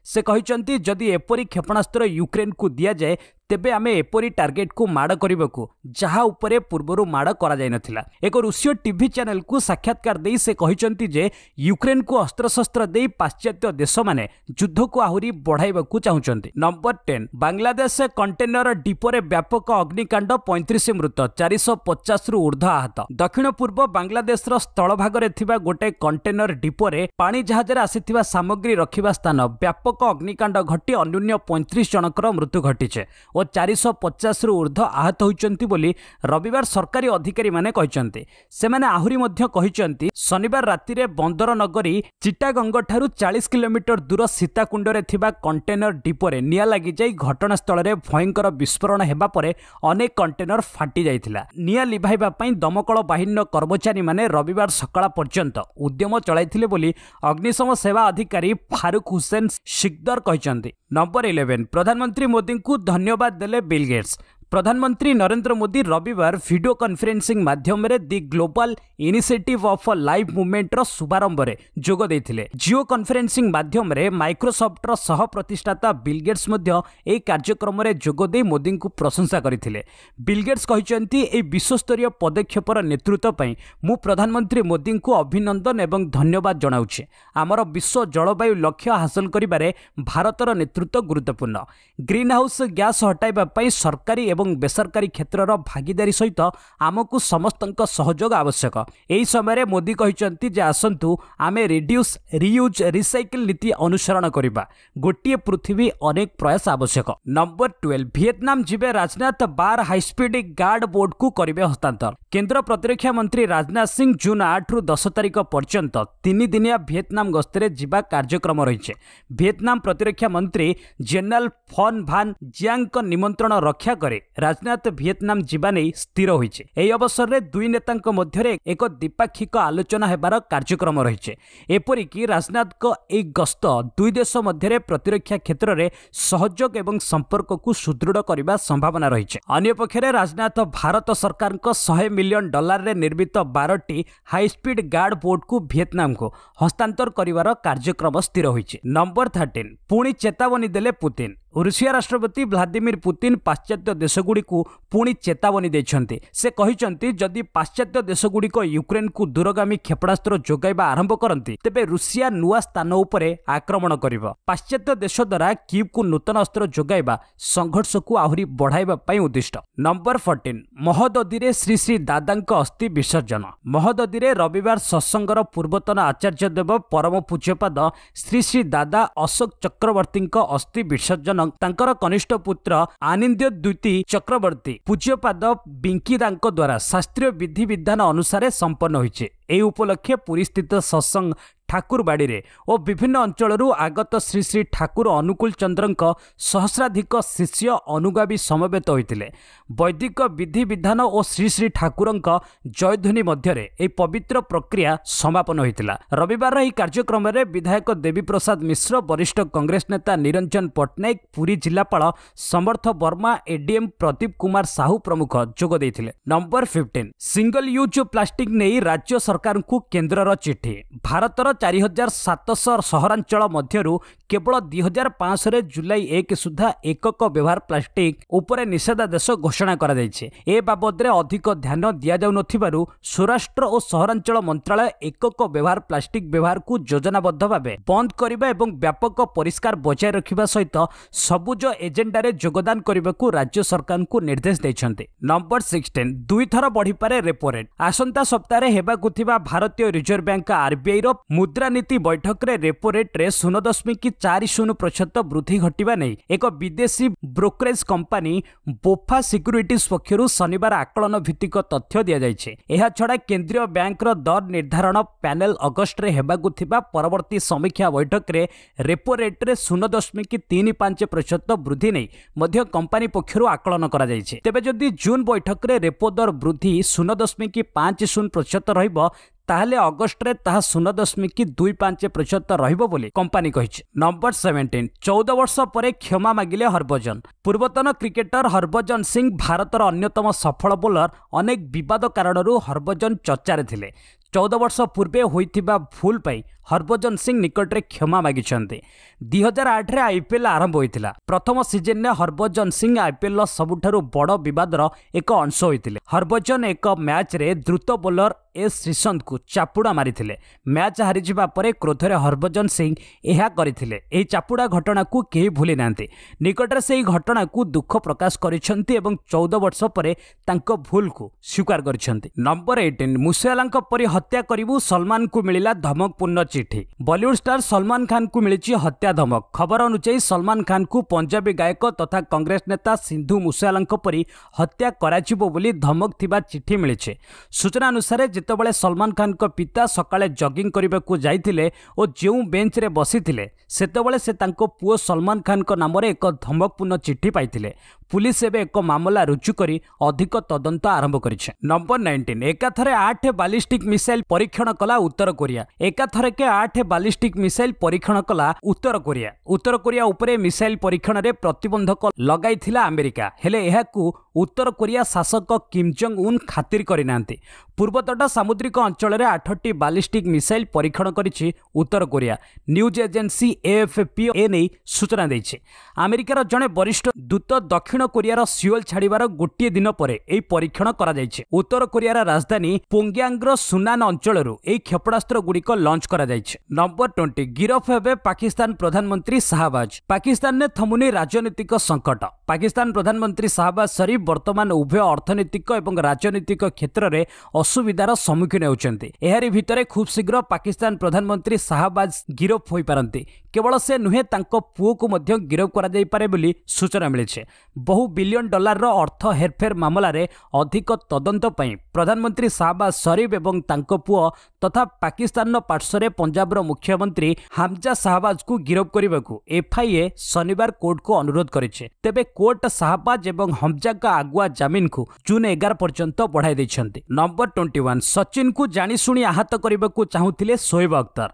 ସେ କହିଛନ୍ତି ଯଦି ଏପରି କ୍ଷେପଣାସ୍ତ୍ର ୟୁକ୍ରେନ୍କୁ ଦିଆଯାଏ ତେବେ ଆମେ ଏପରି ଟାର୍ଗେଟକୁ ମାଡ଼ କରିବାକୁ ଯାହା ଉପରେ ପୂର୍ବରୁ ମାଡ଼ କରାଯାଇନଥିଲା। ଏକ ରୁଷୀୟ ଟିଭି ଚ୍ୟାନେଲକୁ ସାକ୍ଷାତକାର ଦେଇ ସେ କହିଛନ୍ତି ଯେ ୟୁକ୍ରେନ୍କୁ ଅସ୍ତ୍ରଶସ୍ତ୍ର ଦେଇ ପାଶ୍ଚାତ୍ୟ ଦେଶମାନେ ଯୁଦ୍ଧକୁ ଆହୁରି ବଢ଼ାଇବାକୁ ଚାହୁଁଛନ୍ତି। ନମ୍ବର ଟେନ୍ ବାଂଲାଦେଶ କଣ୍ଟେନର ଡିପୋରେ ବ୍ୟାପକ ଅଗ୍ନିକାଣ୍ଡ ପଇଁତିରିଶ ମୃତ ଚାରିଶହ ପଚାଶରୁ ଉର୍ଦ୍ଧ୍ୱ ଆହତ। ଦକ୍ଷିଣ ପୂର୍ବ ବାଂଲାଦେଶର ସ୍ଥଳଭାଗରେ ଥିବା ଗୋଟେ କଣ୍ଟେନର ଡିପୋରେ ପାଣି ଜାହାଜରେ ଆସିଥିବା ସାମଗ୍ରୀ ରଖିବା ସ୍ଥାନ ବ୍ୟାପକ ଅଗ୍ନିକାଣ୍ଡ ଘଟି ଅନ୍ୟୁନ୍ୟ ପଇଁତିରିଶ ଜଣଙ୍କର ମୃତ୍ୟୁ ଘଟିছে ଓ ଚାରିଶହ ପଚାଶରୁ ଉର୍ଦ୍ଧ୍ୱ ଆହତ ହୋଇଛନ୍ତି ବୋଲି ରବିବାର ସରକାରୀ ଅଧିକାରୀମାନେ କହିଛନ୍ତି। ସେମାନେ ଆହୁରି ମଧ୍ୟ କହିଛନ୍ତି ଶନିବାର ରାତିରେ ବନ୍ଦର ନଗରୀ ଚିଟାଗଙ୍ଗଠାରୁ ଚାଳିଶ କିଲୋମିଟର ଦୂର ସୀତାକୁଣ୍ଡରେ ଥିବା କଣ୍ଟେନର ଡିପୋରେ ନିଆଁ ଲାଗିଯାଇ ଘଟଣାସ୍ଥଳରେ ଭୟଙ୍କର ବିସ୍ଫୋରଣ ହେବା ପରେ ଅନେକ କଣ୍ଟେନର ଫାଟି ଯାଇଥିଲା। ନିଆଁ ଲିଭାଇବା ପାଇଁ ଦମକଳ ବାହିନୀର କର୍ମଚାରୀମାନେ ରବିବାର ସକାଳ ପର୍ଯ୍ୟନ୍ତ ଉଦ୍ୟମ ଚଳାଇଥିଲେ ବୋଲି ଅଗ୍ନିଶମ ସେବା ଅଧିକାରୀ ଫାରୁକ ହୁସେନ ଶିକଦର କହିଛନ୍ତି। ନମ୍ବର ଇଲେଭେନ୍ ପ୍ରଧାନମନ୍ତ୍ରୀ ମୋଦିଙ୍କୁ ଧନ୍ୟବାଦ ଦେଲେ ବିଲ୍ ଗେଟ୍ସ ପ୍ରଧାନମନ୍ତ୍ରୀ ନରେନ୍ଦ୍ର ମୋଦି ରବିବାର ଭିଡିଓ କନଫରେନ୍ସିଂ ମାଧ୍ୟମରେ the global initiative of life ମୁଭମେଣ୍ଟର ଶୁଭାରମ୍ଭରେ ଯୋଗ ଦେଇଥିଲେ। ଜିଓ କନଫରେନ୍ସିଂ ମାଧ୍ୟମରେ ମାଇକ୍ରୋସଫ୍ଟର ସହ ପ୍ରତିଷ୍ଠାତା ବିଲ୍ ଗେଟ୍ସ ମଧ୍ୟ ଏହି କାର୍ଯ୍ୟକ୍ରମରେ ଯୋଗ ଦେଇ ମୋଦିଙ୍କୁ ପ୍ରଶଂସା କରିଥିଲେ। ବିଲ୍ ଗେଟ୍ସ କହିଛନ୍ତି ଏହି ବିଶ୍ୱସ୍ତରୀୟ ପଦକ୍ଷେପର ନେତୃତ୍ୱ ପାଇଁ ମୁଁ ପ୍ରଧାନମନ୍ତ୍ରୀ ମୋଦିଙ୍କୁ ଅଭିନନ୍ଦନ ଏବଂ ଧନ୍ୟବାଦ ଜଣାଉଛି। ଆମର ବିଶ୍ୱ ଜଳବାୟୁ ଲକ୍ଷ୍ୟ ହାସଲ କରିବାରେ ଭାରତର ନେତୃତ୍ୱ ଗୁରୁତ୍ୱପୂର୍ଣ୍ଣ। ଗ୍ରୀନ୍ ହାଉସ୍ ଗ୍ୟାସ୍ ହଟାଇବା ପାଇଁ ସରକାରୀ ଏବଂ ବେସରକାରୀ କ୍ଷେତ୍ରର ଭାଗିଦାରୀ ସହିତ ଆମକୁ ସମସ୍ତଙ୍କ ସହଯୋଗ ଆବଶ୍ୟକ। ଏହି ସମୟରେ ମୋଦି କହିଛନ୍ତି ଯେ ଆସନ୍ତୁ ଆମେ ରିଡ୍ୟୁସ୍ ରିୟୁଜ୍ ରିସାଇକେଲ ନୀତି ଅନୁସରଣ କରିବା। ଗୋଟିଏ ପୃଥିବୀ ଅନେକ ପ୍ରୟାସ ଆବଶ୍ୟକ। ନମ୍ବର ଟୁଏଲ୍ଭ ଭିଏତନାମ ଯିବେ ରାଜନାଥ ବାର ହାଇସ୍ପିଡ୍ ଗାର୍ଡ ବୋର୍ଡକୁ କରିବେ ହସ୍ତାନ୍ତର। କେନ୍ଦ୍ର ପ୍ରତିରକ୍ଷା ମନ୍ତ୍ରୀ ରାଜନାଥ ସିଂ ଜୁନ୍ ଆଠରୁ ଦଶ ତାରିଖ ପର୍ଯ୍ୟନ୍ତ ତିନି ଦିନିଆ ଭିଏତନାମ ଗସ୍ତରେ ଯିବା କାର୍ଯ୍ୟକ୍ରମ ରହିଛି। ଭିଏତନାମ ପ୍ରତିରକ୍ଷା ମନ୍ତ୍ରୀ ଜେନେରାଲ ଫନ୍ ଭାନ୍ ଜିଆଙ୍କ ନିମନ୍ତ୍ରଣ ରକ୍ଷା କରି। ରାଜନାଥ ଭିଏତନାମ ଯିବା ନେଇ ସ୍ଥିର ହୋଇଛି। ଏହି ଅବସରରେ ଦୁଇ ନେତାଙ୍କ ମଧ୍ୟରେ ଏକ ଦ୍ୱିପାକ୍ଷିକ ଆଲୋଚନା ହେବାର କାର୍ଯ୍ୟକ୍ରମ ରହିଛି। ଏପରିକି ରାଜନାଥଙ୍କ ଏହି ଗସ୍ତ ଦୁଇ ଦେଶ ମଧ୍ୟରେ ପ୍ରତିରକ୍ଷା କ୍ଷେତ୍ରରେ ସହଯୋଗ ଏବଂ ସମ୍ପର୍କକୁ ସୁଦୃଢ଼ କରିବା ସମ୍ଭାବନା ରହିଛି। ଅନ୍ୟପକ୍ଷରେ ରାଜନାଥ ଭାରତ ସରକାରଙ୍କ ଶହେ ମିଲିୟନ ଡଲାରରେ ନିର୍ମିତ ବାରଟି ହାଇସ୍ପିଡ୍ ଗାର୍ଡ ବୋର୍ଡକୁ ଭିଏତନାମକୁ ହସ୍ତାନ୍ତର କରିବାର କାର୍ଯ୍ୟକ୍ରମ ସ୍ଥିର ହୋଇଛି। ନମ୍ବର ଥାର୍ଟିନ୍ ପୁଣି ଚେତାବନୀ ଦେଲେ ପୁତିନ। ରୁଷିଆ ରାଷ୍ଟ୍ରପତି ଭ୍ଲାଦିମିର ପୁତିନ ପାଶ୍ଚାତ୍ୟ ଦେଶଗୁଡ଼ିକୁ ପୁଣି ଚେତାବନୀ ଦେଇଛନ୍ତି। ସେ କହିଛନ୍ତି ଯଦି ପାଶ୍ଚାତ୍ୟ ଦେଶଗୁଡ଼ିକ ୟୁକ୍ରେନ୍କୁ ଦୂରଗାମୀ କ୍ଷେପଣାସ୍ତ୍ର ଯୋଗାଇବା ଆରମ୍ଭ କରନ୍ତି ତେବେ ରୁଷିଆ ନୂଆ ସ୍ଥାନ ଉପରେ ଆକ୍ରମଣ କରିବ। ପାଶ୍ଚାତ୍ୟ ଦେଶ ଦ୍ୱାରା କିବ୍କୁ ନୂତନ ଅସ୍ତ୍ର ଯୋଗାଇବା ସଂଘର୍ଷକୁ ଆହୁରି ବଢ଼ାଇବା ପାଇଁ ଉଦ୍ଦିଷ୍ଟ। ନମ୍ବର ଫର୍ଟିନ୍ ମହୋଦଧିରେ ଶ୍ରୀ ଶ୍ରୀ ଦାଦାଙ୍କ ଅସ୍ଥି ବିସର୍ଜନ। ମହୋଦଧିରେ ରବିବାର ସତ୍ସଙ୍ଗର ପୂର୍ବତନ ଆଚାର୍ଯ୍ୟ ଦେବ ପରମ ପୂଜ୍ୟପାଦ ଶ୍ରୀ ଶ୍ରୀ ଦାଦା ଅଶୋକ ଚକ୍ରବର୍ତ୍ତୀଙ୍କ ଅସ୍ଥି ବିସର୍ଜନ ତାଙ୍କର କନିଷ୍ଠ ପୁତ୍ର ଆନିନ୍ଦ୍ୟ ଦ୍ୱିତୀ ଚକ୍ରବର୍ତ୍ତୀ ପୂଜ୍ୟପାଦ ବିଙ୍କିଦାଙ୍କ ଦ୍ୱାରା ଶାସ୍ତ୍ରୀୟ ବିଧିବିଧାନ ଅନୁସାରେ ସମ୍ପନ୍ନ ହୋଇଛି। ଏହି ଉପଲକ୍ଷେ ପୁରୀସ୍ଥିତ ସତ୍ସଙ୍ଗ ଠାକୁରବାଡ଼ିରେ ଓ ବିଭିନ୍ନ ଅଞ୍ଚଳରୁ ଆଗତ ଶ୍ରୀ ଶ୍ରୀ ଠାକୁର ଅନୁକୂଳ ଚନ୍ଦ୍ରଙ୍କ ସହସ୍ରାଧିକ ଶିଷ୍ୟ ଅନୁଗାମୀ ସମବେତ ହୋଇଥିଲେ। ବୈଦିକ ବିଧିବିଧାନ ଓ ଶ୍ରୀ ଶ୍ରୀ ଠାକୁରଙ୍କ ଜୟଧ୍ୱନି ମଧ୍ୟରେ ଏହି ପବିତ୍ର ପ୍ରକ୍ରିୟା ସମାପନ ହୋଇଥିଲା। ରବିବାର ଏହି କାର୍ଯ୍ୟକ୍ରମରେ ବିଧାୟକ ଦେବୀପ୍ରସାଦ ମିଶ୍ର ବରିଷ୍ଠ କଂଗ୍ରେସ ନେତା ନିରଞ୍ଜନ ପଟ୍ଟନାୟକ ପୁରୀ ଜିଲ୍ଲାପାଳ ସମର୍ଥ ବର୍ମା ଏଡିଏମ୍ ପ୍ରଦୀପ କୁମାର ସାହୁ ପ୍ରମୁଖ ଯୋଗ ଦେଇଥିଲେ। Number fifteen single use plastic ନେଇ ରାଜ୍ୟ ସରକାର ସରକାରଙ୍କୁ କେନ୍ଦ୍ରର ଚିଠି। ଭାରତର ଚାରି ହଜାର ସାତଶହ ସହରାଞ୍ଚଳ ମଧ୍ୟରୁ କେବଳ ଦୁଇ ହଜାର ପାଞ୍ଚରେ ଜୁଲାଇ ଏକ ସୁଦ୍ଧା ଏକକ ବ୍ୟବହାର ପ୍ଲାଷ୍ଟିକ୍ ଉପରେ ନିଷେଧାଦେଶ ଘୋଷଣା କରାଯାଇଛି। ଏ ବାବଦରେ ଅଧିକ ଧ୍ୟାନ ଦିଆଯାଉନଥିବାରୁ ସ୍ୱରାଷ୍ଟ୍ର ଓ ସହରାଞ୍ଚଳ ମନ୍ତ୍ରାଳୟ ଏକକ ବ୍ୟବହାର ପ୍ଲାଷ୍ଟିକ୍ ବ୍ୟବହାରକୁ ଯୋଜନାବଦ୍ଧ ଭାବେ ବନ୍ଦ କରିବା ଏବଂ ବ୍ୟାପକ ପରିଷ୍କାର ବଜାୟ ରଖିବା ସହିତ ସବୁଜ ଏଜେଣ୍ଡାରେ ଯୋଗଦାନ କରିବାକୁ ରାଜ୍ୟ ସରକାରଙ୍କୁ ନିର୍ଦ୍ଦେଶ ଦେଇଛନ୍ତି। ନମ୍ବର ସିକ୍ସଟିନ୍ ଦୁଇଥର ବଢ଼ିପାରେ ରେପୋ ରେଟ୍। ଆସନ୍ତା ସପ୍ତାହରେ ହେବାକୁ ଥିବା ଭାରତୀୟ ରିଜର୍ଭ ବ୍ୟାଙ୍କ ଆର୍ବିଆଇର ମୁଦ୍ରାନୀତି ବୈଠକରେ ରେପୋ ରେଟ୍ରେ ଶୂନ ଦଶମିକ ଚାରି ଶୂନ ପ୍ରତିଶତ ବୃଦ୍ଧି ଘଟିବା ନେଇ ଏକ ବିଦେଶୀ ବ୍ରୋକରେଜ କମ୍ପାନୀ ବୋଫା ସିକ୍ୟୁରିଟିଜ୍ ପକ୍ଷରୁ ଶନିବାର ଆକଳନ ଭିତ୍ତିକ ତଥ୍ୟ ଦିଆଯାଇଛି। ଏହାଛଡ଼ା କେନ୍ଦ୍ରୀୟ ବ୍ୟାଙ୍କର ଦର ନିର୍ଦ୍ଧାରଣ ପ୍ୟାନେଲ ଅଗଷ୍ଟରେ ହେବାକୁ ଥିବା ପରବର୍ତ୍ତୀ ସମୀକ୍ଷା ବୈଠକରେ ରେପୋ ରେଟ୍ରେ ଶୂନ ଦଶମିକ ତିନି ପାଞ୍ଚ ପ୍ରତିଶତ ବୃଦ୍ଧି ନେଇ ମଧ୍ୟ କମ୍ପାନୀ ପକ୍ଷରୁ ଆକଳନ କରାଯାଇଛି। ତେବେ ଯଦି ଜୁନ୍ ବୈଠକରେ ରେପୋ ଦର ବୃଦ୍ଧି ଶୂନ ଦଶମିକ ପାଞ୍ଚ ଶୂନ ପ୍ରତିଶତ ରହିବ ତାହେଲେ ଅଗଷ୍ଟରେ ତାହା ଶୂନ ଦଶମିକ ଦୁଇ ପାଞ୍ଚ ପ୍ରତିଶତ ରହିବ ବୋଲି କମ୍ପାନୀ କହିଛି। ନମ୍ବର ସେଭେଣ୍ଟିନ୍ ଚଉଦ ବର୍ଷ ପରେ କ୍ଷମା ମାଗିଲେ ହରଭଜନ। ପୂର୍ବତନ କ୍ରିକେଟର ହରଭଜନ ସିଂ ଭାରତର ଅନ୍ୟତମ ସଫଳ ବୋଲର। ଅନେକ ବିବାଦ କାରଣରୁ ହରଭଜନ ଚର୍ଚ୍ଚାରେ ଥିଲେ। ଚଉଦ ବର୍ଷ ପୂର୍ବେ ହୋଇଥିବା ଭୁଲ ପାଇଁ ହରଭଜନ ସିଂ ନିକଟରେ କ୍ଷମା ମାଗିଛନ୍ତି। ଦୁଇ ହଜାର ଆଠରେ ଆଇପିଏଲ୍ ଆରମ୍ଭ ହୋଇଥିଲା। ପ୍ରଥମ ସିଜନରେ ହରଭଜନ ସିଂ ଆଇପିଏଲ୍ର ସବୁଠାରୁ ବଡ଼ ବିବାଦର ଏକ ଅଂଶ ହୋଇଥିଲେ। ହରଭଜନ ଏକ ମ୍ୟାଚ୍ରେ ଦ୍ରୁତ ବୋଲର ଏସ୍ ଶ୍ରୀସନ୍ତଙ୍କୁ ଚାପୁଡ଼ା ମାରିଥିଲେ। ମ୍ୟାଚ୍ ହାରିଯିବା ପରେ କ୍ରୋଧରେ ହରଭଜନ ସିଂ ଏହା କରିଥିଲେ ଏହି ଚାପୁଡ଼ା ଘଟଣାକୁ କେହି ଭୁଲି ନାହାନ୍ତି ନିକଟରେ ସେହି ଘଟଣାକୁ ଦୁଃଖ ପ୍ରକାଶ କରିଛନ୍ତି ଏବଂ ଚଉଦ ବର୍ଷ ପରେ ତାଙ୍କ ଭୁଲକୁ ସ୍ୱୀକାର କରିଛନ୍ତି। ନମ୍ବର ଏଇଟିନ୍ ମୁସେଲାଙ୍କ ପରି ହତ୍ୟା କରିବୁ ସଲମାନଙ୍କୁ ମିଳିଲା ଧମକପୂର୍ଣ୍ଣ ଚିଠି। ବଲିଉଡ ଷ୍ଟାର ସଲମାନ ଖାନଙ୍କୁ ମିଳିଛି ହତ୍ୟା ଧମକ। ଖବର ଅନୁଯାୟୀ ସଲମାନ ଖାନଙ୍କୁ ପଞ୍ଜାବୀ ଗାୟକ ତଥା କଂଗ୍ରେସ ନେତା ସିନ୍ଧୁ ମୁସେଲାଙ୍କ ପରି ହତ୍ୟା କରାଯିବ ବୋଲି ଧମକ ଥିବା ଚିଠି ମିଳିଛି। ସୂଚନା ଅନୁସାରେ ଯେତେବେଳେ ସଲମାନ ଖାନଙ୍କ ପିତା ସକାଳେ ଜଗିଂ କରିବାକୁ ଯାଇଥିଲେ ଓ ଯେଉଁ ବେଞ୍ଚରେ ବସିଥିଲେ ସେତେବେଳେ ସେ ତାଙ୍କ ପୁଅ ସଲମାନ ଖାନଙ୍କ ନାମରେ ଏକ ଧମକପୂର୍ଣ୍ଣ ଚିଠି ପାଇଥିଲେ। ପୁଲିସ ଏବେ ଏକ ମାମଲା ରୁଜୁ କରି ଅଧିକ ତଦନ୍ତ ଆରମ୍ଭ କରିଛି। ନମ୍ବର ନାଇଣ୍ଟିନ୍ ଏକାଥରେ ଆଠ ବାଲିଷ୍ଟିକ୍ ମିସାଇଲ୍ ପରୀକ୍ଷଣ କଲା ଉତ୍ତର କୋରିଆ। ଏକାଥରକେ ଆଠ ବାଲିଷ୍ଟିକ୍ ମିସାଇଲ୍ ପରୀକ୍ଷଣ କଲା ଉତ୍ତର କୋରିଆ। ଉତ୍ତର କୋରିଆ ଉପରେ ମିସାଇଲ୍ ପରୀକ୍ଷଣରେ ପ୍ରତିବନ୍ଧକ ଲଗାଇଥିଲା ଆମେରିକା। ହେଲେ ଏହାକୁ ଉତ୍ତର କୋରିଆ ଶାସକ କିମ୍ ଜଙ୍ଗ ଉନ୍ ଖାତିର କରିନାହାନ୍ତି। ପୂର୍ବତଟ ସାମୁଦ୍ରିକ ଅଞ୍ଚଳରେ ଆଠଟି ବାଲିଷ୍ଟିକ୍ ମିସାଇଲ୍ ପରୀକ୍ଷଣ କରିଛି ଉତ୍ତର କୋରିଆ। ନ୍ୟୁଜ୍ ଏଜେନ୍ସି ଏଏଫ୍ପି ଏ ନେଇ ସୂଚନା ଦେଇଛି। ଆମେରିକାର ଜଣେ ବରିଷ୍ଠ ଦୂତ ଦକ୍ଷିଣ କୋରିଆର ସିଓଲ ଛାଡ଼ିବାର ଗୋଟିଏ ଦିନ ପରେ ଏହି ପରୀକ୍ଷଣ କରାଯାଇଛି। ଉତ୍ତର କୋରିଆର ରାଜଧାନୀ ପୋଙ୍ଗ୍ୟାଙ୍ଗର ସୁନାନ ଅଞ୍ଚଳରୁ ଏହି କ୍ଷେପଣାସ୍ତ୍ରଗୁଡ଼ିକ ଲଞ୍ଚ କରାଯାଇଛି। ନମ୍ବର ଟ୍ୱେଣ୍ଟି ଗିରଫ ହେବେ ପାକିସ୍ତାନ ପ୍ରଧାନମନ୍ତ୍ରୀ ଶାହବାଜ। ପାକିସ୍ତାନରେ ଥମୁନି ରାଜନୈତିକ ସଙ୍କଟ ପାକିସ୍ତାନ ପ୍ରଧାନମନ୍ତ୍ରୀ ଶାହବାଜ ସରିଫ ବର୍ତ୍ତମାନ ଉଭୟ ଅର୍ଥନୈତିକ ଏବଂ ରାଜନୈତିକ କ୍ଷେତ୍ରରେ ଅସୁବିଧାର ସମ୍ମୁଖୀନ ହେଉଛନ୍ତି। ଏହାରି ଭିତରେ ଖୁବ୍ ଶୀଘ୍ର ପାକିସ୍ତାନ ପ୍ରଧାନମନ୍ତ୍ରୀ ଶାହବାଜ ଗିରଫ ହୋଇପାରନ୍ତି। କେବଳ ସେ ନୁହେଁ ତାଙ୍କ ପୁଅକୁ ମଧ୍ୟ ଗିରଫ କରାଯାଇପାରେ ବୋଲି ସୂଚନା ମିଳିଛି। ବହୁ ବିଲିୟନ ଡଲାରର ଅର୍ଥ ହେରଫେର ମାମଲାରେ ଅଧିକ ତଦନ୍ତ ପାଇଁ ପ୍ରଧାନମନ୍ତ୍ରୀ ଶାହବାଜ ସରିଫ ଏବଂ ତାଙ୍କ ପୁଅ ତଥା ପାକିସ୍ତାନର ପାର୍ଶ୍ୱରେ ପଞ୍ଜାବର ମୁଖ୍ୟମନ୍ତ୍ରୀ ହାମଜା ଶାହବାଜକୁ ଗିରଫ କରିବାକୁ ଏଫ୍ଆଇଏ ଶନିବାର କୋର୍ଟକୁ ଅନୁରୋଧ କରିଛି। ତେବେ କୋର୍ଟ ଶାହବାଜ ଏବଂ ହମଜାଙ୍କ ଆଗୁଆ ଜାମିନକୁ ଜୁନ୍ ଏଗାର ପର୍ଯ୍ୟନ୍ତ ବଢ଼ାଇ ଦେଇଛନ୍ତି। ନମ୍ବର ଟ୍ୱେଣ୍ଟି ୱାନ୍ ସଚିନଙ୍କୁ ଜାଣିଶୁଣି ଆହତ କରିବାକୁ ଚାହୁଁଥିଲେ ସୋଏବ ଅକ୍ତର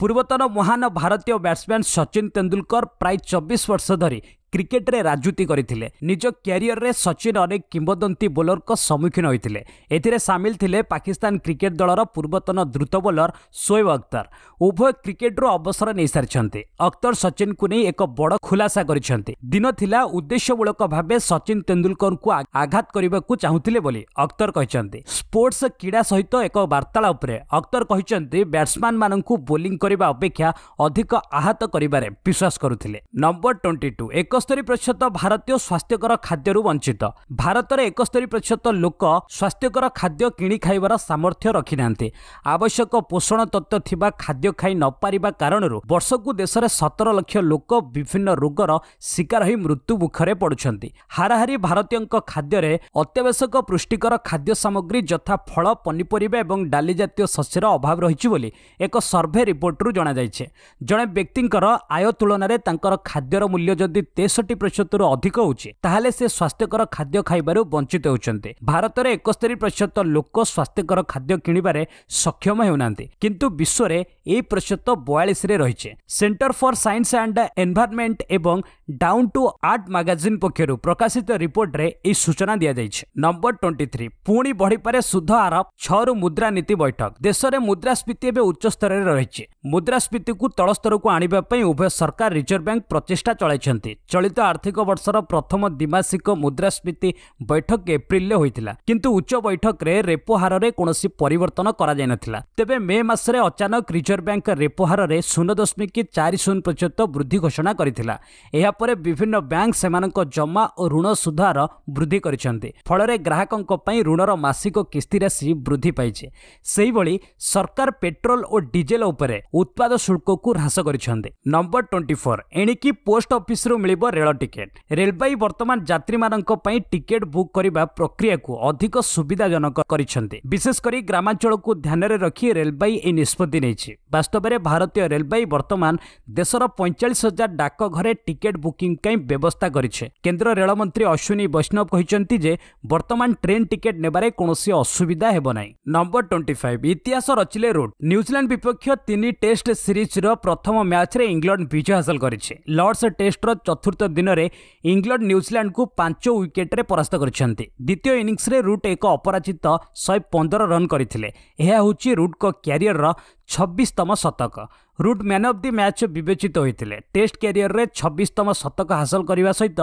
ପୂର୍ବତନ ମହାନ ଭାରତୀୟ ବ୍ୟାଟ୍ସମ୍ୟାନ୍ ସଚିନ ତେନ୍ଦୁଲକର ପ୍ରାୟ ଚବିଶ ବର୍ଷ ଧରି କ୍ରିକେଟରେ ରାଜୁତି କରିଥିଲେ। ନିଜ କ୍ୟାରିୟରରେ ସଚିନ ଅନେକ କିମ୍ବଦନ୍ତୀ ବୋଲରଙ୍କ ସମ୍ମୁଖୀନ ହୋଇଥିଲେ। ଏଥିରେ ସାମିଲ ଥିଲେ ପାକିସ୍ତାନ କ୍ରିକେଟ ଦଳର ପୂର୍ବତନ ଦ୍ରୁତ ବୋଲର ସୋଏବ ଅକ୍ତର ଉଭୟ କ୍ରିକେଟରୁ ଅବସର ନେଇସାରିଛନ୍ତି। ଅକ୍ତର ସଚିନଙ୍କୁ ନେଇ ଏକ ବଡ଼ ଖୁଲାସା କରିଛନ୍ତି। ଦିନ ଥିଲା ଉଦ୍ଦେଶ୍ୟମୂଳକ ଭାବେ ସଚିନ ତେନ୍ଦୁଲକରଙ୍କୁ ଆଘାତ କରିବାକୁ ଚାହୁଁଥିଲେ ବୋଲି ଅକ୍ତର କହିଛନ୍ତି। ସ୍ପୋର୍ଟସ କ୍ରୀଡ଼ା ସହିତ ଏକ ବାର୍ତ୍ତାଳାପରେ ଅକ୍ତର କହିଛନ୍ତି ବ୍ୟାଟ୍ସମ୍ୟାନ ମାନଙ୍କୁ ବୋଲିଂ କରିବା ଅପେକ୍ଷା ଅଧିକ ଆହତ କରିବାରେ ବିଶ୍ୱାସ କରୁଥିଲେ। Number twenty two. ଏକ ଏକସ୍ତରୀ ପ୍ରତିଶତ ଭାରତୀୟ ସ୍ୱାସ୍ଥ୍ୟକର ଖାଦ୍ୟରୁ ବଞ୍ଚିତ। ଭାରତରେ ଏକସ୍ତରୀ ପ୍ରତିଶତ ଲୋକ ସ୍ୱାସ୍ଥ୍ୟକର ଖାଦ୍ୟ କିଣି ଖାଇବାର ସାମର୍ଥ୍ୟ ରଖିନାହାନ୍ତି। ଆବଶ୍ୟକ ପୋଷଣ ତତ୍ତ୍ୱ ଥିବା ଖାଦ୍ୟ ଖାଇ ନପାରିବା କାରଣରୁ ବର୍ଷକୁ ଦେଶରେ ସତର ଲକ୍ଷ ଲୋକ ବିଭିନ୍ନ ରୋଗର ଶିକାର ହୋଇ ମୃତ୍ୟୁ ମୁଖରେ ପଡୁଛନ୍ତି। ହାରାହାରି ଭାରତୀୟଙ୍କ ଖାଦ୍ୟରେ ଅତ୍ୟାବଶ୍ୟକ ପୁଷ୍ଟିକର ଖାଦ୍ୟ ସାମଗ୍ରୀ ଯଥା ଫଳ ପନିପରିବା ଏବଂ ଡାଲି ଜାତୀୟ ଶସ୍ୟର ଅଭାବ ରହିଛି ବୋଲି ଏକ ସର୍ଭେ ରିପୋର୍ଟରୁ ଜଣାଯାଇଛି। ଜଣେ ବ୍ୟକ୍ତିଙ୍କର ଆୟ ତୁଳନାରେ ତାଙ୍କର ଖାଦ୍ୟର ମୂଲ୍ୟ ଯଦି ତେସ୍ତରୀ ପଞ୍ଚଷଠି ପ୍ରତିଶତରୁ ଅଧିକ ହେଉଛି ତାହେଲେ ସେ ସ୍ୱାସ୍ଥ୍ୟକର ଖାଦ୍ୟ ଖାଇବାରୁ ବଞ୍ଚିତ ହେଉଛନ୍ତି। ଭାରତରେ ଏକସ୍ତରୀ ପ୍ରତିଶତ ଲୋକ ସ୍ୱାସ୍ଥ୍ୟକର ଖାଦ୍ୟ କିଣିବାରେ ସକ୍ଷମ ହେଉନାହାନ୍ତି। କିନ୍ତୁ ବିଶ୍ୱରେ ଏହି ପ୍ରତିଶତ ବୟାଳିଶରେ ରହିଛି। Centre for science and environment ଏବଂ ଡାଉନ୍ ଟୁ ଆର୍ଟ ମାଗାଜିନ୍ ପକ୍ଷରୁ ପ୍ରକାଶିତ ରିପୋର୍ଟରେ ଏହି ସୂଚନା ଦିଆଯାଇଛି। Number twenty three. ପୁଣି ବଢ଼ିପାରେ ସୁଧ ହାର ଛଅରୁ ମୁଦ୍ରାନୀତି ବୈଠକ। ଦେଶରେ ମୁଦ୍ରାସ୍ଫୀତି ଏବେ ଉଚ୍ଚସ୍ତରରେ ରହିଛି। ମୁଦ୍ରାସ୍ଫୀତିକୁ ତଳସ୍ତରକୁ ଆଣିବା ପାଇଁ ଉଭୟ ସରକାର ରିଜର୍ଭ ବ୍ୟାଙ୍କ ପ୍ରଚେଷ୍ଟା ଚଳାଇଛନ୍ତି। ଚଳିତ ଆର୍ଥିକ ବର୍ଷର ପ୍ରଥମ ଦ୍ୱିମାସିକ ମୁଦ୍ରାସ୍ଫୀତି ବୈଠକ ଏପ୍ରିଲରେ ହୋଇଥିଲା। କିନ୍ତୁ ଉଚ୍ଚ ବୈଠକରେ ରେପୋ ହାରରେ କୌଣସି ପରିବର୍ତ୍ତନ କରାଯାଇନଥିଲା। ତେବେ ମେ ମାସରେ ଅଚାନକ ରିଜର୍ଭ ବ୍ୟାଙ୍କ ରେପୋ ହାରରେ ଶୂନ ଦଶମିକ ଚାରି ଶୂନ ପ୍ରତିଶତ ବୃଦ୍ଧି ଘୋଷଣା କରିଥିଲା। ଏହାପରେ ବିଭିନ୍ନ ବ୍ୟାଙ୍କ ସେମାନଙ୍କ ଜମା ଓ ଋଣ ସୁଧ ହାର ବୃଦ୍ଧି କରିଛନ୍ତି। ଫଳରେ ଗ୍ରାହକଙ୍କ ପାଇଁ ଋଣର ମାସିକ କିସ୍ତି ରାଶି ବୃଦ୍ଧି ପାଇଛି। ସେହିଭଳି ସରକାର ପେଟ୍ରୋଲ ଓ ଡିଜେଲ ଉପରେ ଉତ୍ପାଦ ଶୁଳ୍କକୁ ହ୍ରାସ କରିଛନ୍ତି। ନମ୍ବର ଟ୍ୱେଣ୍ଟି ଫୋର୍ ଏଣିକି ପୋଷ୍ଟ ଅଫିସରୁ ମିଳିବ ରେଳ ଟିକେଟ୍। ରେଳବାଇ ବର୍ତ୍ତମାନ ଯାତ୍ରୀମାନଙ୍କ ପାଇଁ ଟିକେଟ୍ ବୁକ୍ କରିବା ପ୍ରକ୍ରିୟାକୁ ଅଧିକ ସୁବିଧାଜନକ କରିଛନ୍ତି। ବିଶେଷ କରି ଗ୍ରାମାଞ୍ଚଳକୁ ଧ୍ୟାନରେ ରଖି ରେଳବାଇ ଏହି ନିଷ୍ପତ୍ତି ନେଇଛି। ବାସ୍ତବରେ ଭାରତୀୟ ରେଳବାଇ ବର୍ତ୍ତମାନ ଦେଶର ପଇଁଚାଳିଶ ହଜାର ଡାକଘରେ ଟିକେଟ୍ ବୁକିଂ ପାଇଁ ବ୍ୟବସ୍ଥା କରିଛି। କେନ୍ଦ୍ର ରେଳମନ୍ତ୍ରୀ ଅଶ୍ୱିନୀ ବୈଷ୍ଣବ କହିଛନ୍ତି ଯେ ବର୍ତ୍ତମାନ ଟ୍ରେନ୍ ଟିକେଟ୍ ନେବାରେ କୌଣସି ଅସୁବିଧା ହେବ ନାହିଁ। ନମ୍ବର ଟ୍ୱେଣ୍ଟି ଫାଇଭ ଇତିହାସ ରଚିଲେ ରୁଟ୍ ନ୍ୟୁଜିଲାଣ୍ଡ ବିପକ୍ଷ ତିନି ଟେଷ୍ଟ ସିରିଜ୍ର ପ୍ରଥମ ମ୍ୟାଚ୍ରେ ଇଂଲଣ୍ଡ ବିଜୟ ହାସଲ କରିଛି। ଲର୍ଡସ ଟେଷ୍ଟର ଚତୁର୍ଥ ଦିନରେ ଇଂଲଣ୍ଡ ନ୍ୟୁଜିଲାଣ୍ଡକୁ ପାଞ୍ଚ ୱିକେଟ୍ରେ ପରାସ୍ତ କରିଛନ୍ତି। ଦ୍ୱିତୀୟ ଇନିଂସରେ ରୁଟ୍ ଏକ ଅପରାଜିତ ଶହେ ପନ୍ଦର ରନ୍ କରିଥିଲେ। ଏହା ହେଉଛି ରୁଟ୍ଙ୍କ କ୍ୟାରିୟରର ଛବିଶତମ ଶତକ। Root man of the match ବିବେଚିତ ହୋଇଥିଲେ। ଟେଷ୍ଟ କ୍ୟାରିୟରରେ ଛବିଶତମ ଶତକ ହାସଲ କରିବା ସହିତ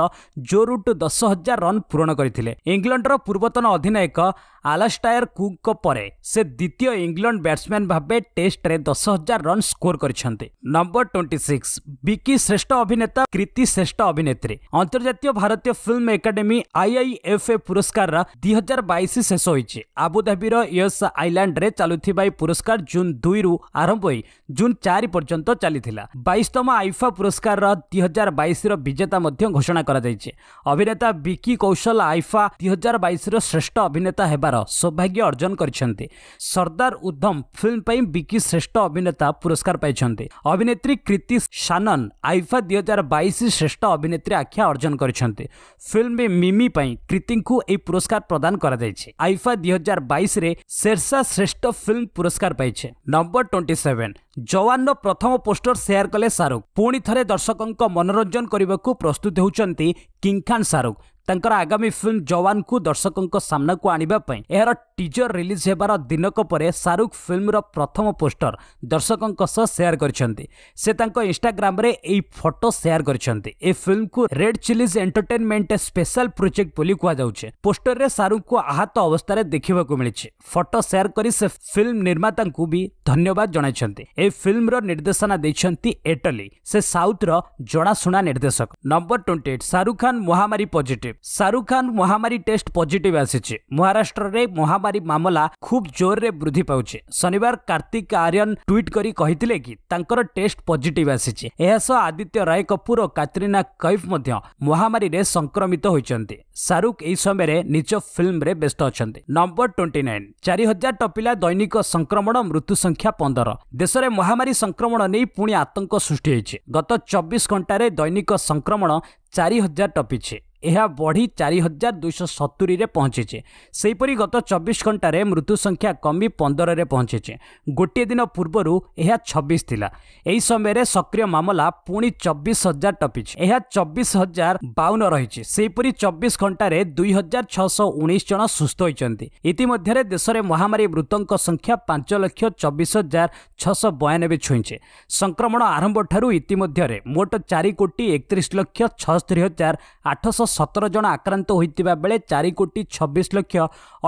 ଜୋ ରୁଟ୍ ଦଶ ହଜାର ରନ୍ ପୂରଣ କରିଥିଲେ। ଇଂଲଣ୍ଡର ପୂର୍ବତନ ଅଧିନାୟକ ଆଲାଷ୍ଟାୟର କୁକ୍ଙ୍କ ପରେ ସେ ଦ୍ୱିତୀୟ ଇଂଲଣ୍ଡ ବ୍ୟାଟ୍ସମ୍ୟାନ୍ ଭାବେ ଟେଷ୍ଟରେ ଦଶ ହଜାର ରନ୍ ସ୍କୋର କରିଛନ୍ତି। ନମ୍ବର ଟ୍ୱେଣ୍ଟି ସିକ୍ସ ବିକି ଶ୍ରେଷ୍ଠ ଅଭିନେତା କୃତି ଶ୍ରେଷ୍ଠ ଅଭିନେତ୍ରୀ। ଅନ୍ତର୍ଜାତୀୟ ଭାରତୀୟ ଫିଲ୍ମ ଏକାଡେମୀ ଆଇଆଇଏଫ୍ଏ ପୁରସ୍କାରର ଦୁଇ ହଜାର ବାଇଶ ଶେଷ ହୋଇଛି। ଆବୁଧାବିର ୟସ୍ ଆଇଲ୍ୟାଣ୍ଡରେ ଚାଲୁଥିବା ଏହି ପୁରସ୍କାର ଜୁନ୍ ଦୁଇରୁ ଆରମ୍ଭ ହୋଇ ଜୁନ୍ ଚାରି ପର୍ଯ୍ୟନ୍ତ ଚାଲିଥିଲା ବାଇଶତମ ଆଇଫା ପୁରସ୍କାରର ଦୁଇ ହଜାର ବାଇଶର ବିଜେତା ମଧ୍ୟ ଘୋଷଣା କରାଯାଇଛି। ଅଭିନେତା ବିକି କୌଶଲ ଆଇଫା ଦୁଇ ହଜାର ବାଇଶର ଶ୍ରେଷ୍ଠ ଅଭିନେତା ହେବାର ସୌଭାଗ୍ୟ ଅର୍ଜନ କରିଛନ୍ତି। ସର୍ଦ୍ଦାର ଉଦ୍ଧମ ଫିଲ୍ମ ପାଇଁ ବିକି ଶ୍ରେଷ୍ଠ ଅଭିନେତା ପୁରସ୍କାର ପାଇଛନ୍ତି। ଅଭିନେତ୍ରୀ କୃତି ଶାନନ ଆଇଫା ଦୁଇ ହଜାର ବାଇଶ ଶ୍ରେଷ୍ଠ ଅଭିନେତ୍ରୀ ଆଖ୍ୟା ଅର୍ଜନ କରିଛନ୍ତି। ଫିଲ୍ମ ମିମି ପାଇଁ କୃତିଙ୍କୁ ଏହି ପୁରସ୍କାର ପ୍ରଦାନ କରାଯାଇଛି। ଆଇଫା ଦୁଇ ହଜାର ବାଇଶରେ ଶେର୍ଷା ଶ୍ରେଷ୍ଠ ଫିଲ୍ମ ପୁରସ୍କାର ପାଇছে ନମ୍ବର ଟ୍ୱେଣ୍ଟି ସେଭେନ୍ ଯୱାନର ପ୍ରଥମ ପୋଷ୍ଟର ସେୟାର କଲେ ଶାହରୁଖ। ପୁଣି ଥରେ ଦର୍ଶକଙ୍କ ମନୋରଞ୍ଜନ କରିବାକୁ ପ୍ରସ୍ତୁତ ହେଉଛନ୍ତି କିଙ୍ଗ ଖାନ୍ ଶାହରୁଖ। ତାଙ୍କର ଆଗାମୀ ଫିଲ୍ମ ଯୱାନକୁ ଦର୍ଶକଙ୍କ ସାମ୍ନାକୁ ଆଣିବା ପାଇଁ ଏହାର ଟିଜର ରିଲିଜ୍ ହେବାର ଦିନକ ପରେ ଶାହରୁଖ ଫିଲ୍ମର ପ୍ରଥମ ପୋଷ୍ଟର ଦର୍ଶକଙ୍କ ସହ ସେୟାର କରିଛନ୍ତି। ସେ ତାଙ୍କ ଇନଷ୍ଟାଗ୍ରାମରେ ଏହି ଫଟୋ ସେୟାର କରିଛନ୍ତି। ଏ ଫିଲ୍ମକୁ red chillies entertainment special project ବୋଲି କୁହାଯାଉଛି। ପୋଷ୍ଟରରେ ଶାହରୁଖଙ୍କୁ ଆହତ ଅବସ୍ଥାରେ ଦେଖିବାକୁ ମିଳିଛି। ଫଟୋ ସେୟାର କରି ସେ ଫିଲ୍ମ ନିର୍ମାତାଙ୍କୁ ବି ଧନ୍ୟବାଦ ଜଣାଇଛନ୍ତି। ଏହି ଫିଲ୍ମର ନିର୍ଦ୍ଦେଶନା ଦେଇଛନ୍ତି ଏଟଲି ସେ ସାଉଥର ଜଣାଶୁଣା ନିର୍ଦ୍ଦେଶକ। Number twenty eight Shahrukh Khan ମହାମାରୀ ପଜିଟିଭ ଶାହରୁଖ ଖାନ ମହାମାରୀ ଟେଷ୍ଟ ପଜିଟିଭ ଆସିଛି। ମହାରାଷ୍ଟ୍ରରେ ମହାମାରୀ ମାମଲା ଖୁବ୍ ଜୋରରେ ବୃଦ୍ଧି ପାଉଛି। ଶନିବାର କାର୍ତ୍ତିକ ଆର୍ୟନ ଟ୍ୱିଟ୍ କରି କହିଥିଲେ କି ତାଙ୍କର ଟେଷ୍ଟ ପଜିଟିଭ ଆସିଛି। ଏହା ସହ ଆଦିତ୍ୟ ରାୟ କପୁର ଓ କାତ୍ରିନା କୈଫ ମଧ୍ୟ ମହାମାରୀରେ ସଂକ୍ରମିତ ହୋଇଛନ୍ତି। ଶାହରୁଖ ଏହି ସମୟରେ ନିଜ ଫିଲ୍ମରେ ବ୍ୟସ୍ତ ଅଛନ୍ତି। Number twenty nine. ଚାରି ହଜାର ଟପିଲା ଦୈନିକ ସଂକ୍ରମଣ ମୃତ୍ୟୁ ସଂଖ୍ୟା ପନ୍ଦର। ଦେଶରେ ମହାମାରୀ ସଂକ୍ରମଣ ନେଇ ପୁଣି ଆତଙ୍କ ସୃଷ୍ଟି ହୋଇଛି। ଗତ ଚବିଶ ଘଣ୍ଟାରେ ଦୈନିକ ସଂକ୍ରମଣ ଚାରି ହଜାର ଟପିଛି। ଏହା ବଢ଼ି ଚାରି ହଜାର ଦୁଇଶହ ସତୁରିରେ ପହଞ୍ଚିଛି। ସେହିପରି ଗତ ଚବିଶ ଘଣ୍ଟାରେ ମୃତ୍ୟୁ ସଂଖ୍ୟା କମି ପନ୍ଦରରେ ପହଞ୍ଚିଛି। ଗୋଟିଏ ଦିନ ପୂର୍ବରୁ ଏହା ଛବିଶ ଥିଲା। ଏହି ସମୟରେ ସକ୍ରିୟ ମାମଲା ପୁଣି ଚବିଶ ହଜାର ଟପିଛି। ଏହା ଚବିଶ ହଜାର ବାଉନ ରହିଛି। ସେହିପରି ଚବିଶ ଘଣ୍ଟାରେ ଦୁଇ ହଜାର ଛଅଶହ ଉଣେଇଶ ଜଣ ସୁସ୍ଥ ହୋଇଛନ୍ତି। ଇତିମଧ୍ୟରେ ଦେଶରେ ମହାମାରୀ ମୃତଙ୍କ ସଂଖ୍ୟା ପାଞ୍ଚ ଲକ୍ଷ ଚବିଶ ହଜାର ଛଅଶହ ବୟାନବେ ଛୁଇଁଛି। ସଂକ୍ରମଣ ଆରମ୍ଭଠାରୁ ଇତିମଧ୍ୟରେ ମୋଟ ଚାରି କୋଟି ଏକତିରିଶ ଲକ୍ଷ ଛଅସ୍ତରୀ ହଜାର ଆଠଶହ ସତର ଜଣ ଆକ୍ରାନ୍ତ ହୋଇଥିବା ବେଳେ ଚାରି କୋଟି ଛବିଶ ଲକ୍ଷ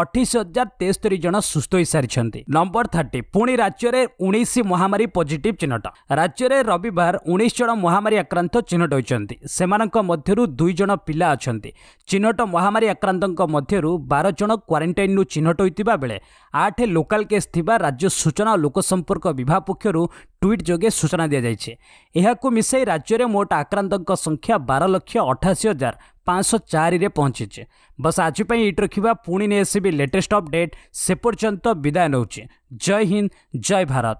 ଅଠେଇଶ ହଜାର ତେସ୍ତରୀ ଜଣ ସୁସ୍ଥ ହୋଇସାରିଛନ୍ତି। ନମ୍ବର ଥାର୍ଟି ପୁଣି ରାଜ୍ୟରେ ଉଣେଇଶ ମହାମାରୀ ପଜିଟିଭ ଚିହ୍ନଟ। ରାଜ୍ୟରେ ରବିବାର ଉଣେଇଶ ଜଣ ମହାମାରୀ ଆକ୍ରାନ୍ତ ଚିହ୍ନଟ ହୋଇଛନ୍ତି। ସେମାନଙ୍କ ମଧ୍ୟରୁ ଦୁଇ ଜଣ ପିଲା ଅଛନ୍ତି। ଚିହ୍ନଟ ମହାମାରୀ ଆକ୍ରାନ୍ତଙ୍କ ମଧ୍ୟରୁ ବାର ଜଣ କ୍ୱାରେଣ୍ଟାଇନ୍ରୁ ଚିହ୍ନଟ ହୋଇଥିବା ବେଳେ ଆଠ ଲୋକାଲ କେସ୍ ଥିବା ରାଜ୍ୟ ସୂଚନା ଓ ଲୋକସମ୍ପର୍କ ବିଭାଗ ପକ୍ଷରୁ ଟ୍ୱିଟ୍ ଯୋଗେ ସୂଚନା ଦିଆଯାଇଛି। ଏହାକୁ ମିଶାଇ ରାଜ୍ୟରେ ମୋଟ ଆକ୍ରାନ୍ତଙ୍କ ସଂଖ୍ୟା ବାର ଲକ୍ଷ ଅଠାଅଶୀ ହଜାର ପାଞ୍ଚଶହ ଚାରିରେ ପହଞ୍ଚିଛି। ବସ୍ ଆଜି ପାଇଁ ଏଇଠି ରଖିବା ପୁଣି ନେଇ ଆସିବି ଲେଟେଷ୍ଟ ଅପଡେଟ୍। ସେ ପର୍ଯ୍ୟନ୍ତ ବିଦାୟ ନେଉଛି। ଜୟ ହିନ୍ଦ ଜୟ ଭାରତ।